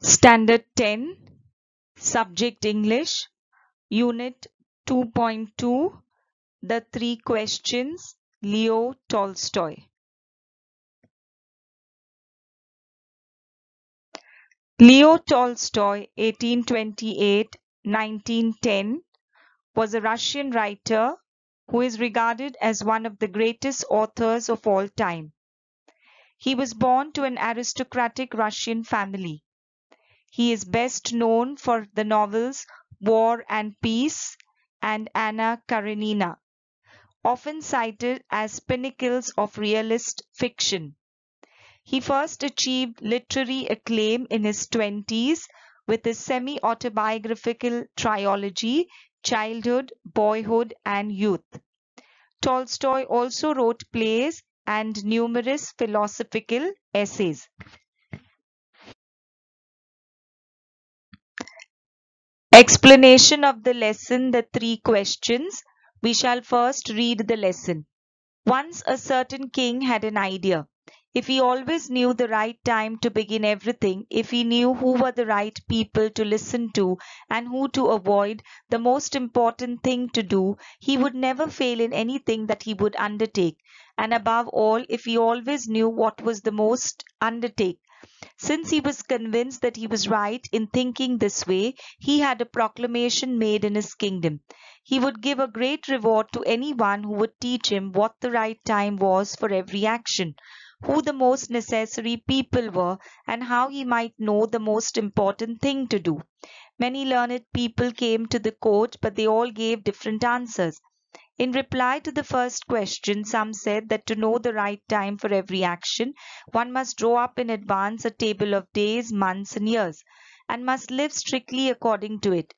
Standard 10 Subject English Unit 2.2 The Three Questions Leo Tolstoy Leo Tolstoy 1828-1910 was a Russian writer who is regarded as one of the greatest authors of all time. He was born to an aristocratic Russian family. He is best known for the novels War and Peace and Anna Karenina, often cited as pinnacles of realist fiction. He first achieved literary acclaim in his twenties with his semi-autobiographical trilogy Childhood, Boyhood and Youth. Tolstoy also wrote plays and numerous philosophical essays. Explanation of the lesson The Three Questions. We shall first read the lesson. Once a certain king had an idea. If he always knew the right time to begin everything, if he knew who were the right people to listen to and who to avoid, the most important thing to do, he would never fail in anything that he would undertake. And above all, if he always knew what was the most undertake, since he was convinced that he was right in thinking this way, he had a proclamation made in his kingdom. He would give a great reward to any one who would teach him what the right time was for every action, who the most necessary people were, and how he might know the most important thing to do. Many learned people came to the court, but they all gave different answers. In reply to the first question, some said that to know the right time for every action, one must draw up in advance a table of days, months, and years, and must live strictly according to it.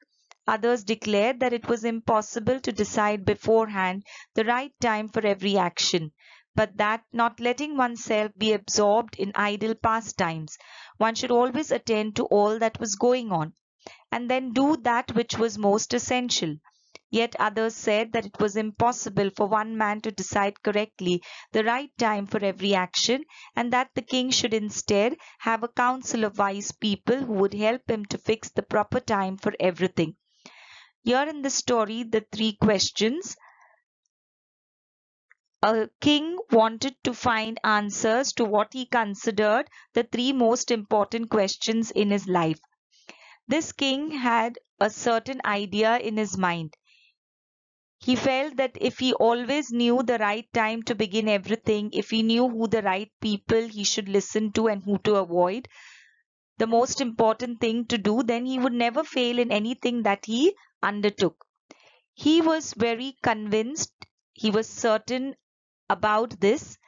Others declared that it was impossible to decide beforehand the right time for every action, but that, not letting oneself be absorbed in idle pastimes, one should always attend to all that was going on, and then do that which was most essential. Yet others said that it was impossible for one man to decide correctly the right time for every action, and that the king should instead have a council of wise people who would help him to fix the proper time for everything. Here in the story, the three questions. A king wanted to find answers to what he considered the three most important questions in his life. This king had a certain idea in his mind. He felt that if he always knew the right time to begin everything, if he knew who the right people he should listen to and who to avoid, the most important thing to do, then he would never fail in anything that he undertook. He was very convinced, he was certain about this.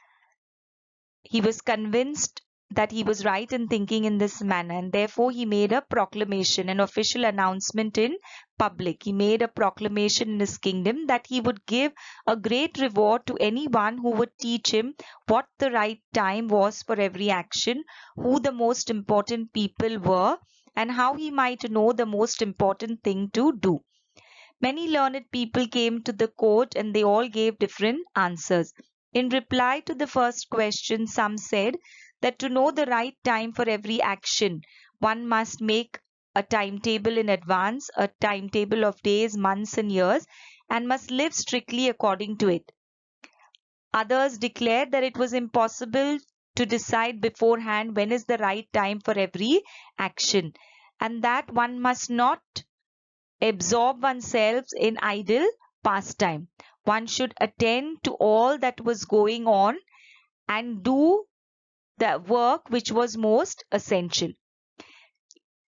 He was convinced that he was right in thinking in this manner and therefore he made a proclamation, an official announcement in public. He made a proclamation in his kingdom that he would give a great reward to anyone who would teach him what the right time was for every action, who the most important people were, and how he might know the most important thing to do. Many learned people came to the court and they all gave different answers. In reply to the first question, some said that to know the right time for every action, one must make a timetable in advance, a timetable of days, months, and years, and must live strictly according to it. Others declared that it was impossible to decide beforehand when is the right time for every action, and that one must not absorb oneself in idle pastime. One should attend to all that was going on and do the work which was most essential.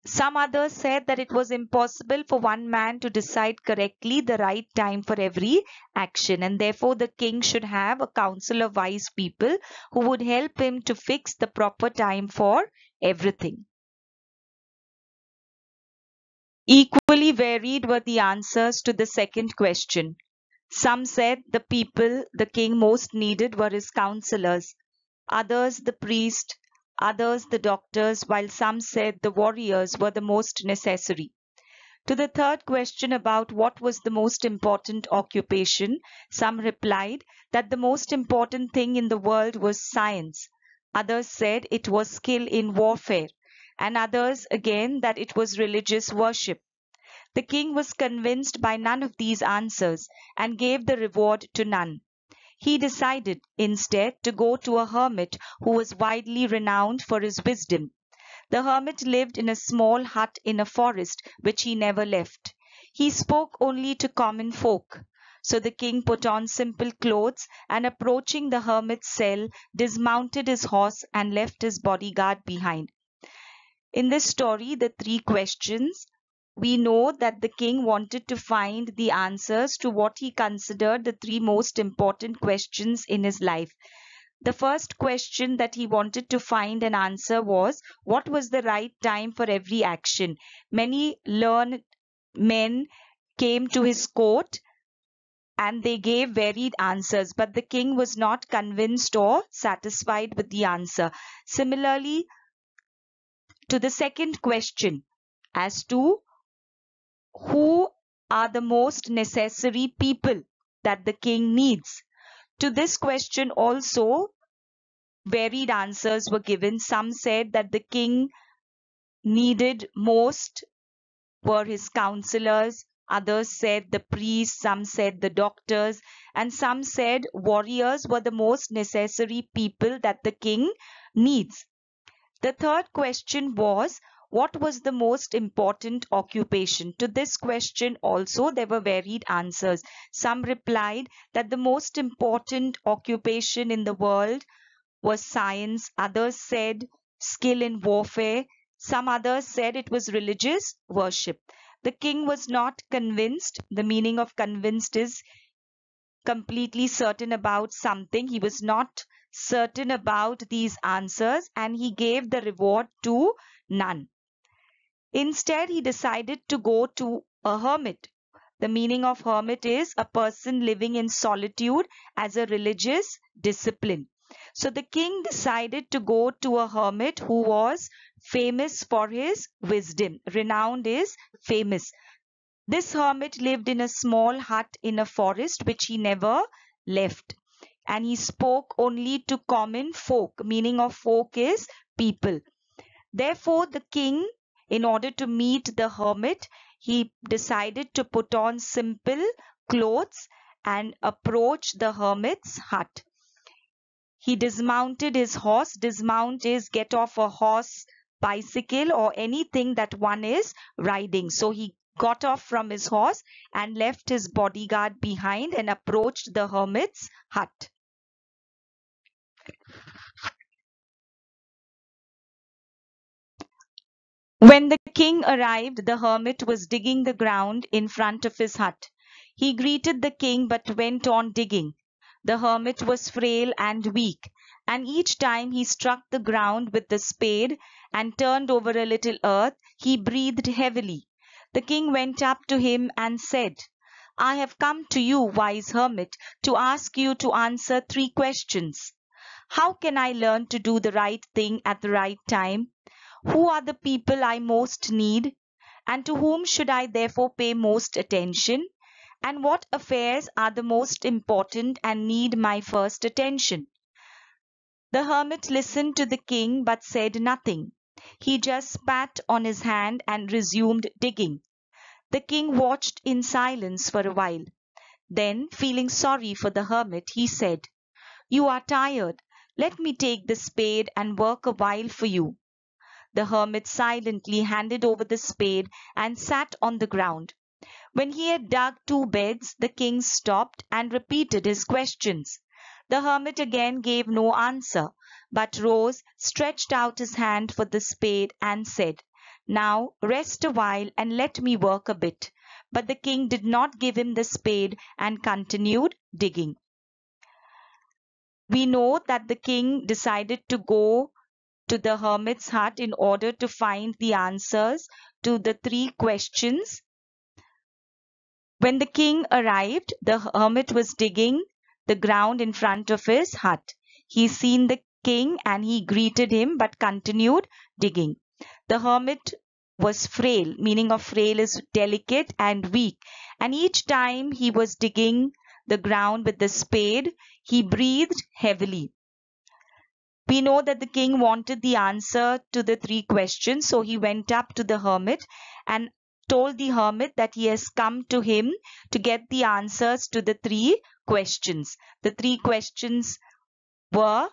Some others said that it was impossible for one man to decide correctly the right time for every action, and therefore the king should have a council of wise people who would help him to fix the proper time for everything. Equally varied were the answers to the second question. Some said the people the king most needed were his counselors, others the priest, others the doctors, while some said the warriors were the most necessary. To the third question about what was the most important occupation, some replied that the most important thing in the world was science. Others said it was skill in warfare. and others again that it was religious worship. The king was convinced by none of these answers and gave the reward to none. He decided instead to go to a hermit who was widely renowned for his wisdom. The hermit lived in a small hut in a forest which he never left. He spoke only to common folk. So the king put on simple clothes and approaching the hermit's cell, dismounted his horse and left his bodyguard behind. In this story, the three questions, we know that the king wanted to find the answers to what he considered the three most important questions in his life. The first question that he wanted to find an answer was what was the right time for every action? Many learned men came to his court and they gave varied answers, but the king was not convinced or satisfied with the answer. Similarly, to the second question as to who are the most necessary people that the king needs. To this question also varied answers were given. Some said that the king needed most were his counselors, Others said the priests, some said the doctors, and some said warriors were the most necessary people that the king needs. The third question was what was the most important occupation? To this question also there were varied answers. Some replied that the most important occupation in the world was science. Others said skill in warfare. Some others said it was religious worship. The king was not convinced. The meaning of convinced is completely certain about something. He was not certain about these answers and he gave the reward to none. Instead, he decided to go to a hermit. The meaning of hermit is a person living in solitude as a religious discipline. So the king decided to go to a hermit who was famous for his wisdom. Renowned is famous. This hermit lived in a small hut in a forest which he never left. And he spoke only to common folk. Meaning of folk is people. Therefore, the king, in order to meet the hermit, he decided to put on simple clothes and approach the hermit's hut. He dismounted his horse. Dismount is get off a horse, bicycle or anything that one is riding. So he got off from his horse and left his bodyguard behind and approached the hermit's hut. When the king arrived, the hermit was digging the ground in front of his hut. He greeted the king but went on digging. The hermit was frail and weak, and each time he struck the ground with the spade and turned over a little earth, he breathed heavily. The king went up to him and said, I have come to you, wise hermit, to ask you to answer three questions. How can I learn to do the right thing at the right time? Who are the people I most need? And to whom should I therefore pay most attention? and what affairs are the most important and need my first attention. The hermit listened to the king but said nothing. He just spat on his hand and resumed digging. The king watched in silence for a while. Then, feeling sorry for the hermit, he said, You are tired. Let me take the spade and work a while for you. The hermit silently handed over the spade and sat on the ground. When he had dug two beds, the king stopped and repeated his questions. The hermit again gave no answer, but rose, stretched out his hand for the spade, and said, Now rest a while and let me work a bit. But the king did not give him the spade and continued digging. We know that the king decided to go to the hermit's hut in order to find the answers to the three questions when the king arrived, the hermit was digging the ground in front of his hut. He seen the king and he greeted him but continued digging. The hermit was frail, meaning of frail is delicate and weak. And each time he was digging the ground with the spade, he breathed heavily. We know that the king wanted the answer to the three questions, so he went up to the hermit and told the hermit that he has come to him to get the answers to the three questions. The three questions were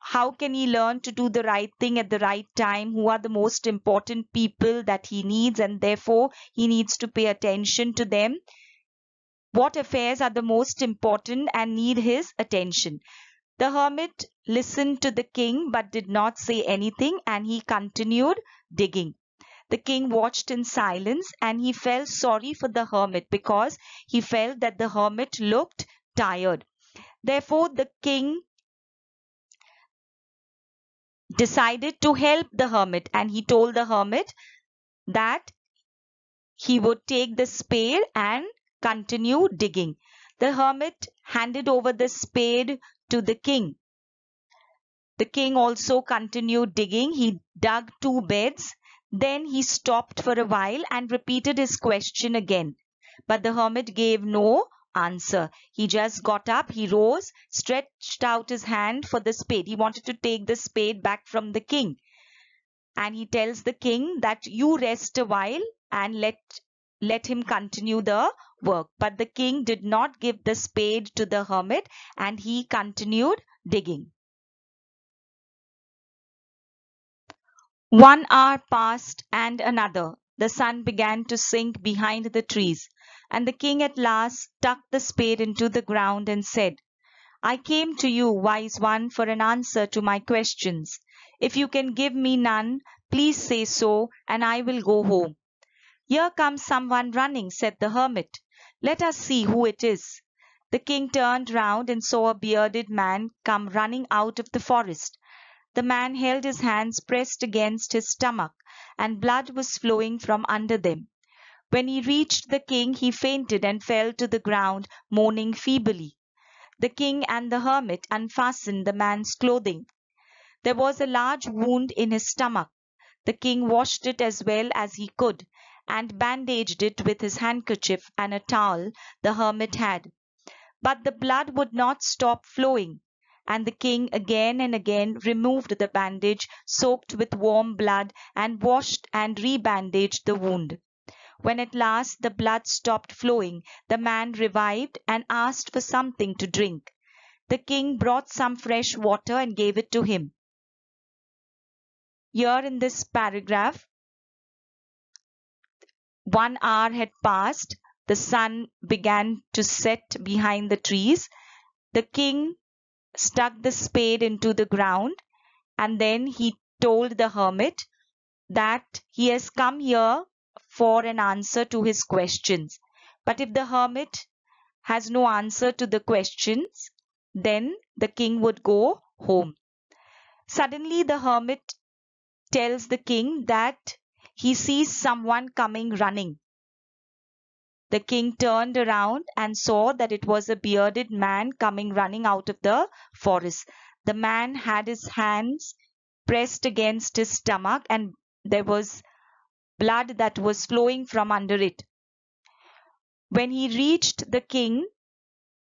how can he learn to do the right thing at the right time? Who are the most important people that he needs, and therefore he needs to pay attention to them? What affairs are the most important and need his attention? The hermit listened to the king but did not say anything, and he continued digging. The king watched in silence and he felt sorry for the hermit because he felt that the hermit looked tired. Therefore, the king decided to help the hermit and he told the hermit that he would take the spade and continue digging. The hermit handed over the spade to the king. The king also continued digging. He dug two beds. Then he stopped for a while and repeated his question again. But the hermit gave no answer. He just got up, he rose, stretched out his hand for the spade. He wanted to take the spade back from the king. And he tells the king that you rest a while and let let him continue the work. But the king did not give the spade to the hermit and he continued digging. One hour passed and another. The sun began to sink behind the trees. And the king at last stuck the spade into the ground and said, I came to you, wise one, for an answer to my questions. If you can give me none, please say so, and I will go home. Here comes someone running, said the hermit. Let us see who it is. The king turned round and saw a bearded man come running out of the forest. The man held his hands pressed against his stomach, and blood was flowing from under them. When he reached the king, he fainted and fell to the ground, moaning feebly. The king and the hermit unfastened the man's clothing. There was a large wound in his stomach. The king washed it as well as he could, and bandaged it with his handkerchief and a towel the hermit had. But the blood would not stop flowing, and the king again and again removed the bandage soaked with warm blood and washed and rebandaged the wound. When at last the blood stopped flowing, the man revived and asked for something to drink. The king brought some fresh water and gave it to him. Here in this paragraph, one hour had passed. The sun began to set behind the trees. The king stuck the spade into the ground and then he told the hermit that he has come here for an answer to his questions. But if the hermit has no answer to the questions, then the king would go home. Suddenly, the hermit tells the king that he sees someone coming running. The king turned around and saw that it was a bearded man coming running out of the forest. The man had his hands pressed against his stomach and there was blood that was flowing from under it. When he reached the king,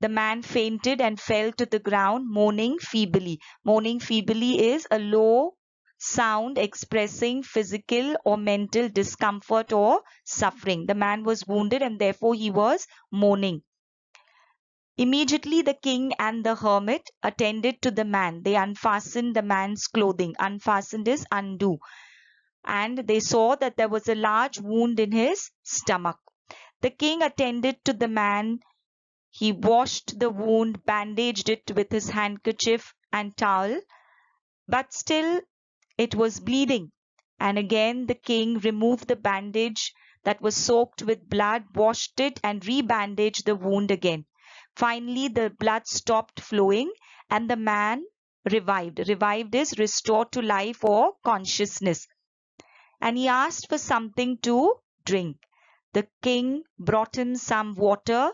the man fainted and fell to the ground, moaning feebly. Moaning feebly is a low sound expressing physical or mental discomfort or suffering. The man was wounded and therefore he was moaning. Immediately the king and the hermit attended to the man. They unfastened the man's clothing. Unfastened is undo and they saw that there was a large wound in his stomach. The king attended to the man. He washed the wound, bandaged it with his handkerchief and towel, but still it was bleeding. And again the king removed the bandage that was soaked with blood, washed it, and rebandaged the wound again. Finally, the blood stopped flowing and the man revived. Revived is restored to life or consciousness and he asked for something to drink. The king brought him some water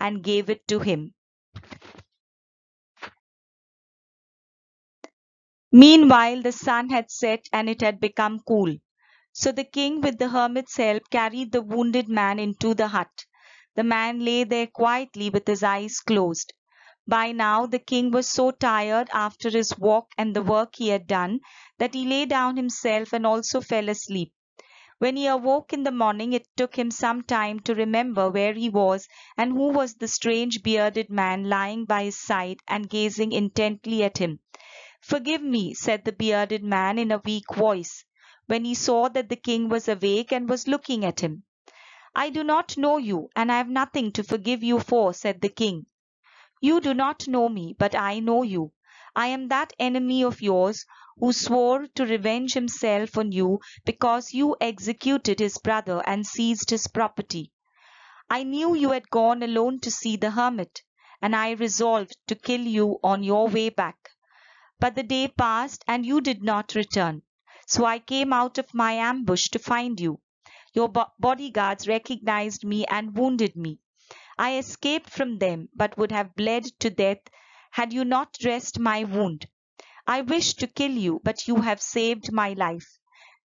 and gave it to him. Meanwhile, the sun had set and it had become cool. So the king, with the hermit's help, carried the wounded man into the hut. The man lay there quietly with his eyes closed. By now the king was so tired after his walk and the work he had done that he lay down himself and also fell asleep. When he awoke in the morning it took him some time to remember where he was and who was the strange bearded man lying by his side and gazing intently at him. Forgive me, said the bearded man in a weak voice, when he saw that the king was awake and was looking at him. I do not know you, and I have nothing to forgive you for, said the king. You do not know me, but I know you. I am that enemy of yours who swore to revenge himself on you because you executed his brother and seized his property. I knew you had gone alone to see the hermit, and I resolved to kill you on your way back. But the day passed and you did not return. So I came out of my ambush to find you. Your bo- bodyguards recognized me and wounded me. I escaped from them, but would have bled to death had you not dressed my wound. I wished to kill you, but you have saved my life.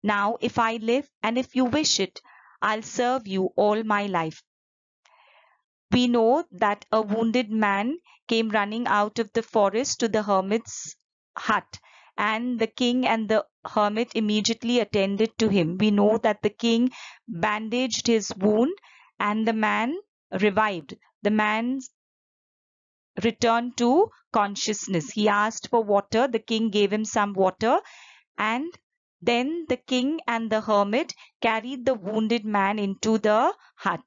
Now, if I live, and if you wish it, I'll serve you all my life. We know that a wounded man came running out of the forest to the hermit's hut, and the king and the hermit immediately attended to him. We know that the king bandaged his wound, and the man revived. The man returned to consciousness. He asked for water. The king gave him some water. And then the king and the hermit carried the wounded man into the hut.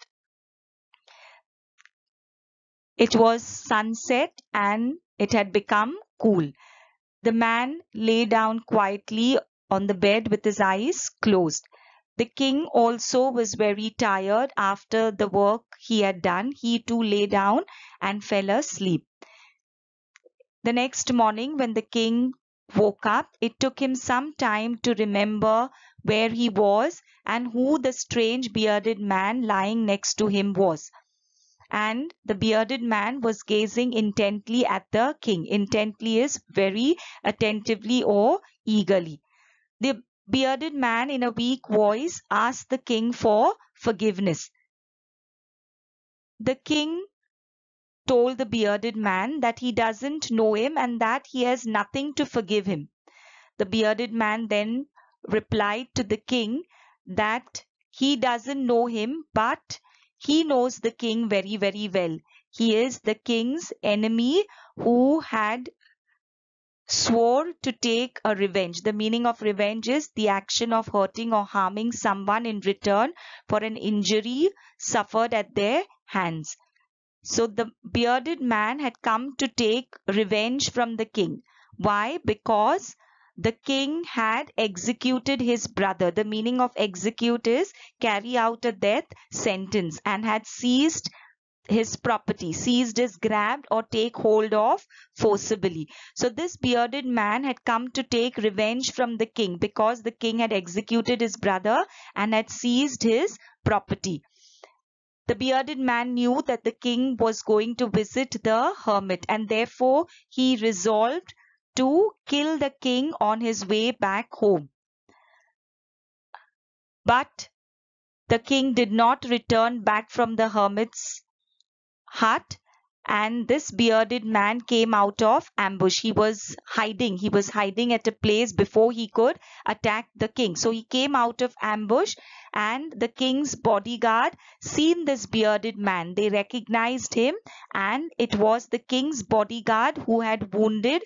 It was sunset and it had become cool. The man lay down quietly on the bed with his eyes closed. The king also was very tired after the work he had done. He too lay down and fell asleep. The next morning, when the king woke up, it took him some time to remember where he was and who the strange bearded man lying next to him was. And the bearded man was gazing intently at the king. Intently is very attentively or eagerly. The bearded man in a weak voice asked the king for forgiveness. The king told the bearded man that he doesn't know him and that he has nothing to forgive him. The bearded man then replied to the king that he doesn't know him, but he knows the king very, very well. He is the king's enemy who had swore to take a revenge. The meaning of revenge is the action of hurting or harming someone in return for an injury suffered at their hands. So the bearded man had come to take revenge from the king. Why? Because the king had executed his brother. The meaning of execute is carry out a death sentence and had seized his property, seized is grabbed or take hold of forcibly. So this bearded man had come to take revenge from the king because the king had executed his brother and had seized his property. The bearded man knew that the king was going to visit the hermit and therefore he resolved to kill the king on his way back home. But the king did not return back from the hermit's hut and this bearded man came out of ambush. He was hiding. He was hiding at a place before he could attack the king. So he came out of ambush and the king's bodyguard seen this bearded man. They recognized him and it was the king's bodyguard who had wounded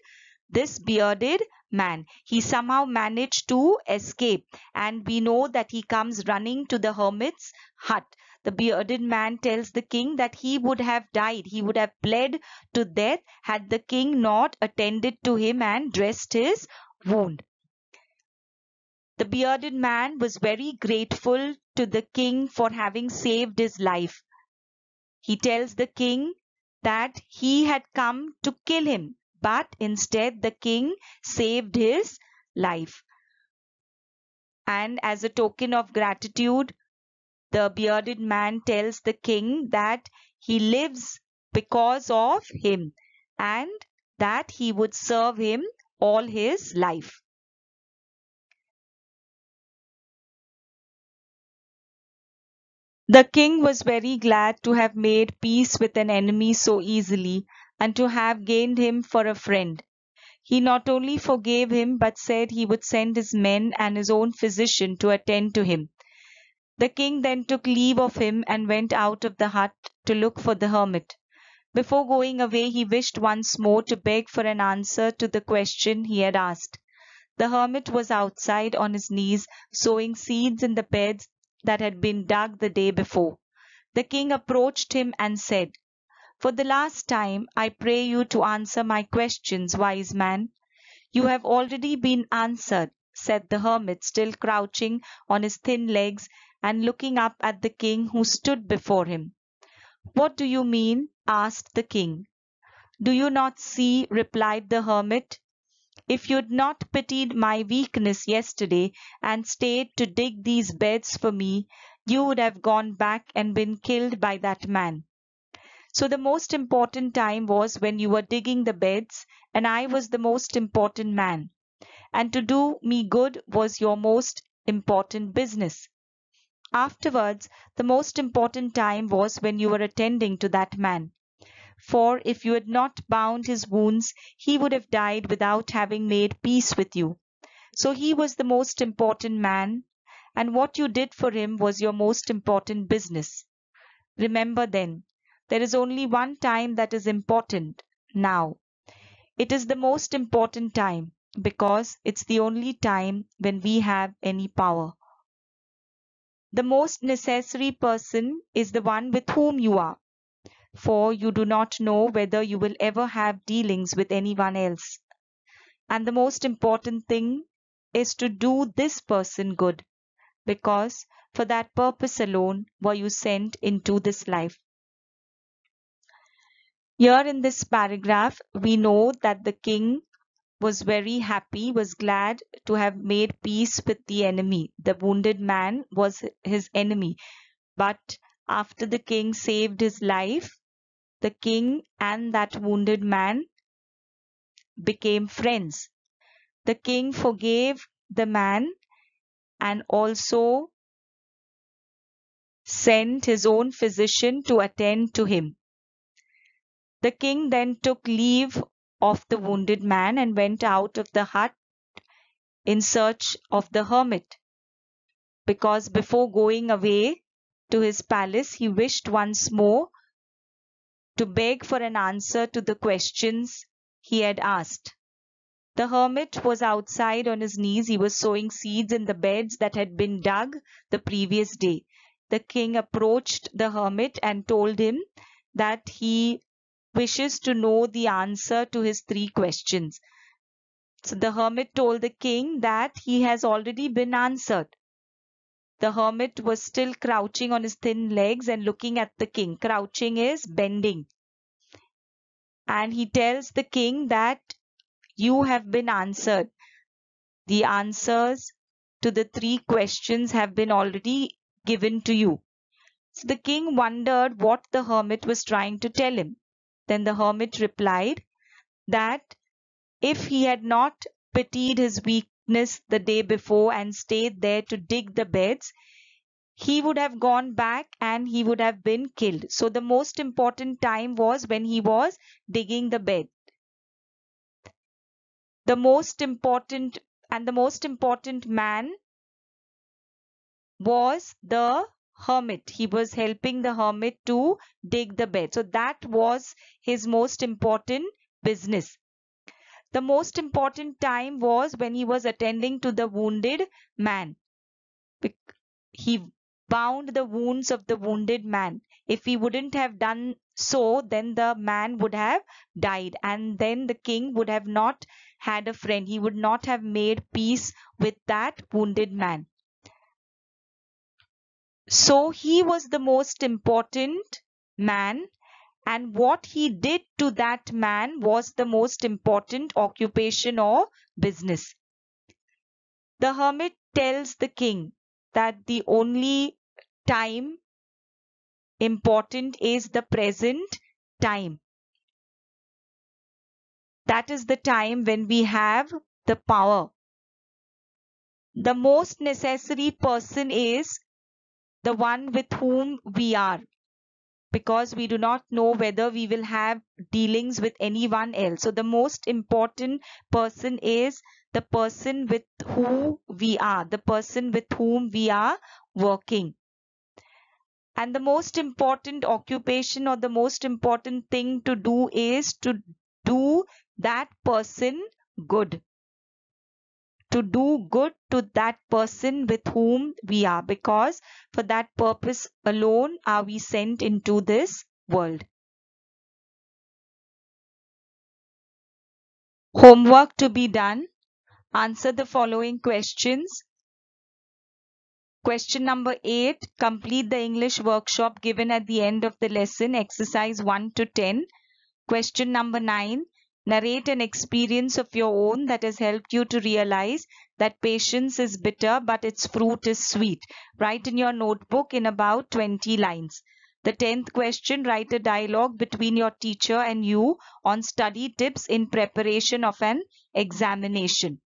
this bearded man. He somehow managed to escape and we know that he comes running to the hermit's hut. The bearded man tells the king that he would have died, he would have bled to death had the king not attended to him and dressed his wound. The bearded man was very grateful to the king for having saved his life. He tells the king that he had come to kill him, but instead the king saved his life. And as a token of gratitude, the bearded man tells the king that he lives because of him and that he would serve him all his life. The king was very glad to have made peace with an enemy so easily. And to have gained him for a friend. He not only forgave him, but said he would send his men and his own physician to attend to him. The king then took leave of him and went out of the hut to look for the hermit. Before going away, he wished once more to beg for an answer to the question he had asked. The hermit was outside on his knees, sowing seeds in the beds that had been dug the day before. The king approached him and said, For the last time, I pray you to answer my questions, wise man. You have already been answered, said the hermit, still crouching on his thin legs and looking up at the king who stood before him. What do you mean? asked the king. Do you not see? replied the hermit. If you'd not pitied my weakness yesterday and stayed to dig these beds for me, you would have gone back and been killed by that man. So the most important time was when you were digging the beds, and I was the most important man. And to do me good was your most important business. Afterwards, the most important time was when you were attending to that man for if you had not bound his wounds, he would have died without having made peace with you. So he was the most important man, and what you did for him was your most important business. Remember then, there is only one time that is important now. It is the most important time because it's the only time when we have any power. The most necessary person is the one with whom you are for you do not know whether you will ever have dealings with anyone else. And the most important thing is to do this person good, because for that purpose alone were you sent into this life. Here in this paragraph, we know that the king was very happy, was glad to have made peace with the enemy. The wounded man was his enemy. But after the king saved his life, the king and that wounded man became friends. The king forgave the man and also sent his own physician to attend to him. The king then took leave of the wounded man and went out of the hut in search of the hermit, because before going away to his palace, he wished once more to beg for an answer to the questions he had asked. The hermit was outside on his knees. He was sowing seeds in the beds that had been dug the previous day. The king approached the hermit and told him that he wishes to know the answer to his three questions. So the hermit told the king that he has already been answered. The hermit was still crouching on his thin legs and looking at the king. Crouching is bending. And he tells the king that you have been answered. The answers to the three questions have been already given to you. So the king wondered what the hermit was trying to tell him. Then the hermit replied that if he had not pitied his weakness the day before and stayed there to dig the beds, he would have gone back and he would have been killed. So the most important time was when he was digging the bed. The most important and the most important man was the hermit. He was helping the hermit to dig the bed. So that was his most important business. The most important time was when he was attending to the wounded man. He bound the wounds of the wounded man. If he wouldn't have done so, then the man would have died, and then the king would have not had a friend. He would not have made peace with that wounded man. So he was the most important man and what he did to that man was the most important occupation or business. The hermit tells the king that the only time important is the present time. That is the time when we have the power. The most necessary person is the one with whom we are because we do not know whether we will have dealings with anyone else. So the most important person is the person with who we are, the person with whom we are working. And the most important occupation or the most important thing to do is to do that person good to do good to that person with whom we are because for that purpose alone are we sent into this world. Homework to be done. Answer the following questions. Question number 8. Complete the English workshop given at the end of the lesson, exercise 1 to 10. Question number 9. Narrate an experience of your own that has helped you to realize that patience is bitter but its fruit is sweet. Write in your notebook in about 20 lines. The 10th question Write a dialogue between your teacher and you on study tips in preparation of an examination.